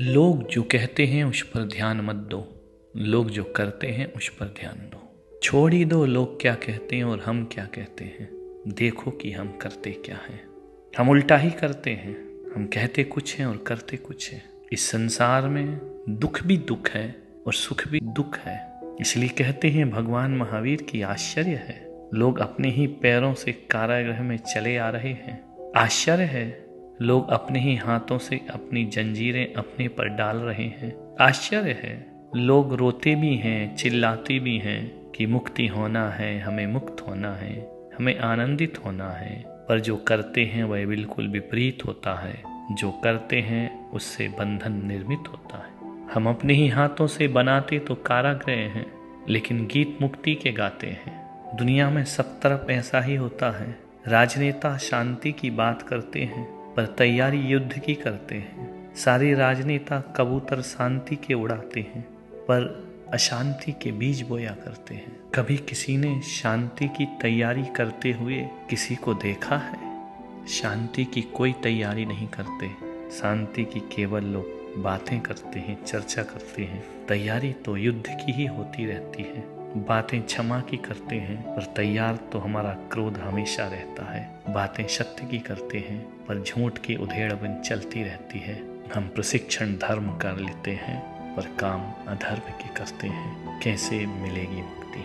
लोग जो कहते हैं उस पर ध्यान मत दो, लोग जो करते हैं उस पर ध्यान दो। छोड़ ही दो लोग क्या कहते हैं और हम क्या कहते हैं। देखो कि हम करते क्या हैं। हम उल्टा ही करते हैं। हम कहते कुछ हैं और करते कुछ हैं। इस संसार में दुख भी दुख है और सुख भी दुख है। इसलिए कहते हैं भगवान महावीर की आश्चर्य है। लोग अपने ही पैरों से कारागृह में चले आ रहे हैं। आश्चर्य है लोग अपने ही हाथों से अपनी जंजीरें अपने पर डाल रहे हैं। आश्चर्य है। लोग रोते भी हैं, चिल्लाते भी हैं कि मुक्ति होना है, हमें मुक्त होना है, हमें आनंदित होना है। पर जो करते हैं, वह बिल्कुल विपरीत होता है। जो करते हैं, उससे बंधन निर्मित होता है। हम अपने ही हाथों से बनाते तो कारागृह हैं, लेकिन गीत मुक्ति के गाते हैं। दुनिया में सब तरफ़ ऐसा ही होता है। राजनेता शांति की बात करते हैं। पर तैयारी युद्ध की करते हैं। सारे राजनेता कबूतर शांति के उड़ाते हैं, पर अशांति के बीज बोया करते हैं। कभी किसी ने शांति की तैयारी करते हुए किसी को देखा है? शांति की कोई तैयारी नहीं करते। शांति की केवल लोग बातें करते हैं, चर्चा करते हैं। तैयारी तो युद्ध की ही होती रहती है। बातें क्षमा की करते हैं, पर तैयार तो हमारा क्रोध हमेशा रहता है। बातें सत्य की करते हैं, पर झूठ की उधेड़ बन चलती रहती है। हम प्रशिक्षण धर्म कर लेते हैं, पर काम अधर्म के करते हैं। कैसे मिलेगी मुक्ति?